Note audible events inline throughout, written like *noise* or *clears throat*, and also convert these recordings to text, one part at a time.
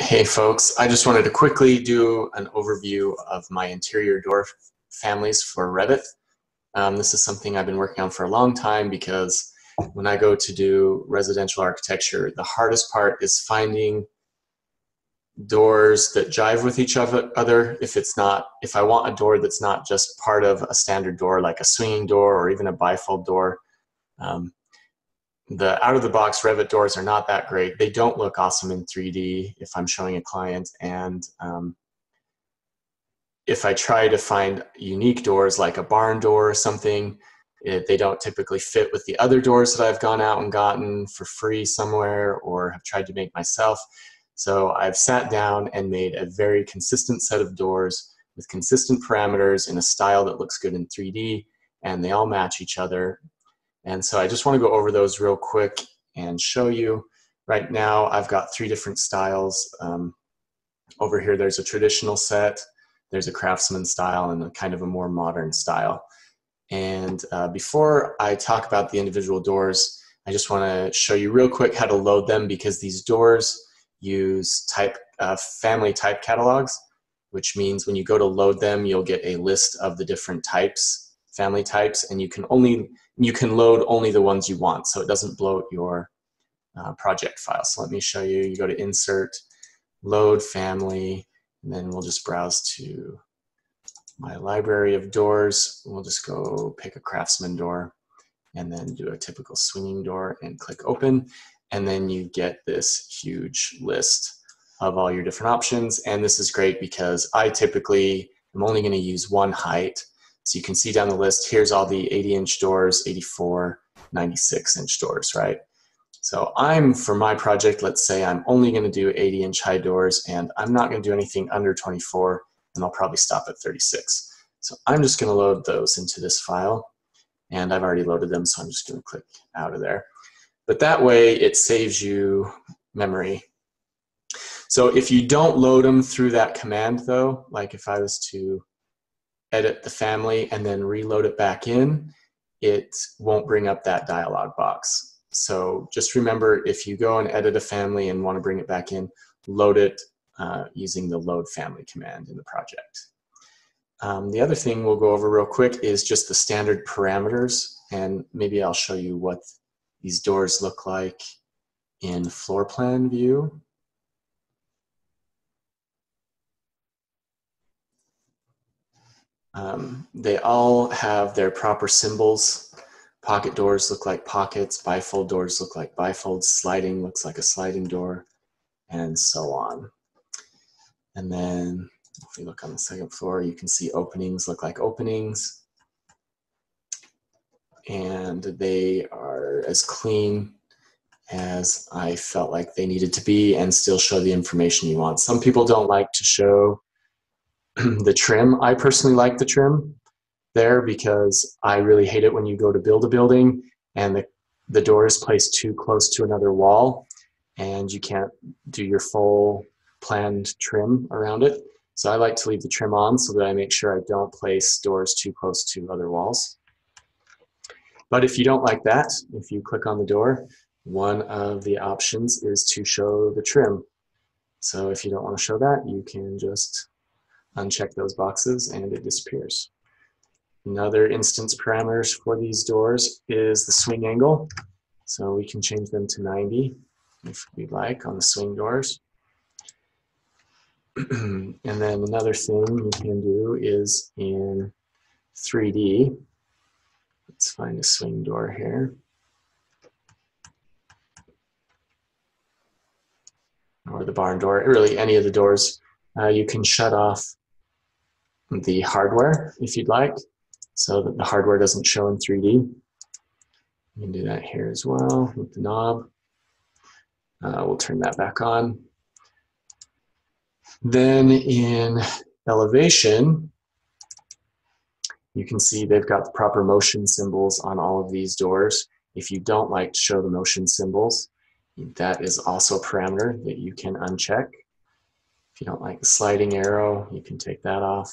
Hey folks, I just wanted to quickly do an overview of my interior door families for Revit. Um, this is something I've been working on for a long time because when I go to do residential architecture, the hardest part is finding doors that jive with each other. If it's not, if I want a door that's not just part of a standard door, like a swinging door or even a bifold door, um, the out of the box Revit doors are not that great. They don't look awesome in 3D if I'm showing a client. And um, if I try to find unique doors like a barn door or something, it, they don't typically fit with the other doors that I've gone out and gotten for free somewhere or have tried to make myself. So I've sat down and made a very consistent set of doors with consistent parameters in a style that looks good in 3D and they all match each other and so I just want to go over those real quick and show you. Right now, I've got three different styles. Um, over here, there's a traditional set, there's a craftsman style, and a kind of a more modern style. And uh, before I talk about the individual doors, I just want to show you real quick how to load them because these doors use type uh, family type catalogs, which means when you go to load them, you'll get a list of the different types, family types, and you can only you can load only the ones you want, so it doesn't bloat your uh, project file. So let me show you. You go to Insert, Load Family, and then we'll just browse to my library of doors. We'll just go pick a Craftsman door and then do a typical swinging door and click Open. And then you get this huge list of all your different options. And this is great because I typically am only going to use one height so you can see down the list, here's all the 80 inch doors, 84, 96 inch doors, right? So I'm, for my project, let's say I'm only gonna do 80 inch high doors and I'm not gonna do anything under 24 and I'll probably stop at 36. So I'm just gonna load those into this file and I've already loaded them, so I'm just gonna click out of there. But that way it saves you memory. So if you don't load them through that command though, like if I was to edit the family and then reload it back in, it won't bring up that dialog box. So just remember if you go and edit a family and want to bring it back in, load it uh, using the load family command in the project. Um, the other thing we'll go over real quick is just the standard parameters and maybe I'll show you what these doors look like in floor plan view. Um, they all have their proper symbols. Pocket doors look like pockets, bifold doors look like bifolds, sliding looks like a sliding door, and so on. And then if we look on the second floor, you can see openings look like openings. And they are as clean as I felt like they needed to be and still show the information you want. Some people don't like to show *clears throat* the trim. I personally like the trim there because I really hate it when you go to build a building and the, the door is placed too close to another wall and you can't do your full planned trim around it. So I like to leave the trim on so that I make sure I don't place doors too close to other walls. But if you don't like that, if you click on the door, one of the options is to show the trim. So if you don't want to show that, you can just uncheck those boxes and it disappears. Another instance parameters for these doors is the swing angle. So we can change them to 90 if we'd like on the swing doors. *clears throat* and then another thing you can do is in 3D, let's find a swing door here. Or the barn door, really any of the doors, uh, you can shut off the hardware if you'd like so that the hardware doesn't show in 3D. You can do that here as well with the knob. Uh, we'll turn that back on. Then in elevation, you can see they've got the proper motion symbols on all of these doors. If you don't like to show the motion symbols, that is also a parameter that you can uncheck. If you don't like the sliding arrow, you can take that off.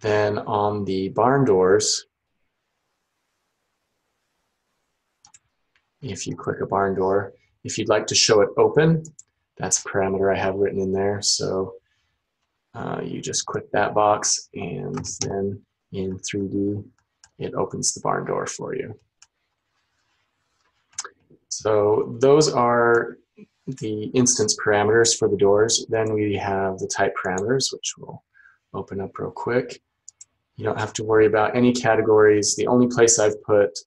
Then on the barn doors, if you click a barn door, If you'd like to show it open, that's a parameter I have written in there. So uh, you just click that box and then in 3D, it opens the barn door for you. So those are the instance parameters for the doors. Then we have the type parameters, which we'll open up real quick. You don't have to worry about any categories. The only place I've put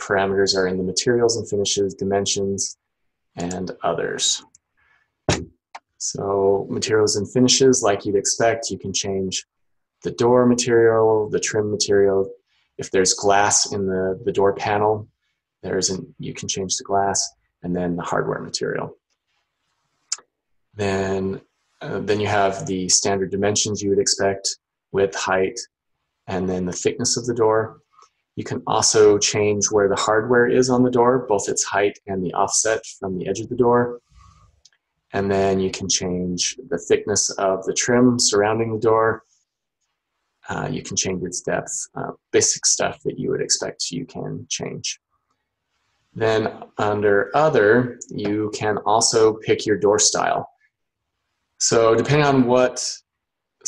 parameters are in the materials and finishes, dimensions, and others. So materials and finishes, like you'd expect, you can change the door material, the trim material. If there's glass in the, the door panel, there isn't, you can change the glass, and then the hardware material. Then, uh, then you have the standard dimensions you would expect, width, height, and then the thickness of the door. You can also change where the hardware is on the door, both its height and the offset from the edge of the door. And then you can change the thickness of the trim surrounding the door. Uh, you can change its depth, uh, basic stuff that you would expect you can change. Then under other, you can also pick your door style. So depending on what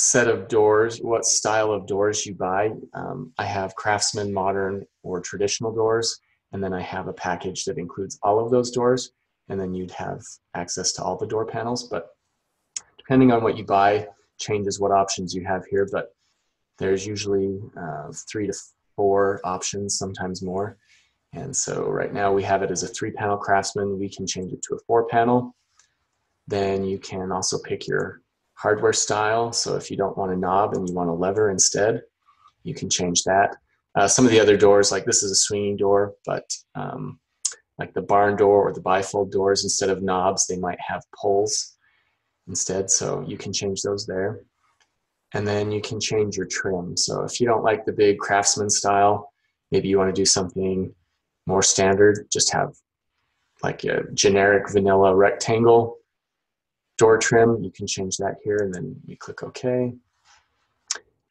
set of doors, what style of doors you buy, um, I have Craftsman, modern, or traditional doors, and then I have a package that includes all of those doors, and then you'd have access to all the door panels. But depending on what you buy, changes what options you have here, but there's usually uh, three to four options, sometimes more. And so right now we have it as a three panel Craftsman. We can change it to a four panel. Then you can also pick your hardware style. So if you don't want a knob and you want a lever instead, you can change that. Uh, some of the other doors, like this is a swinging door, but um, like the barn door or the bifold doors, instead of knobs, they might have poles instead. So you can change those there. And then you can change your trim. So if you don't like the big craftsman style, maybe you want to do something more standard, just have like a generic vanilla rectangle door trim. You can change that here and then you click OK.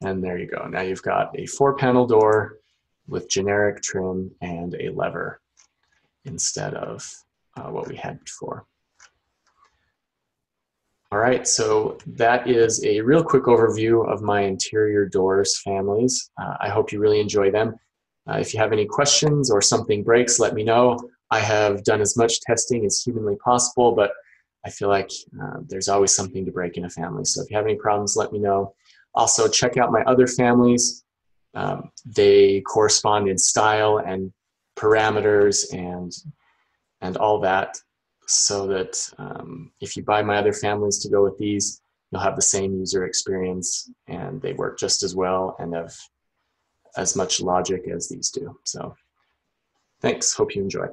And there you go. Now you've got a four panel door with generic trim and a lever instead of uh, what we had before. All right, so that is a real quick overview of my interior doors families. Uh, I hope you really enjoy them. Uh, if you have any questions or something breaks, let me know. I have done as much testing as humanly possible, but I feel like uh, there's always something to break in a family. So if you have any problems, let me know. Also, check out my other families. Um, they correspond in style and parameters and and all that so that um, if you buy my other families to go with these you'll have the same user experience and they work just as well and have as much logic as these do so thanks hope you enjoy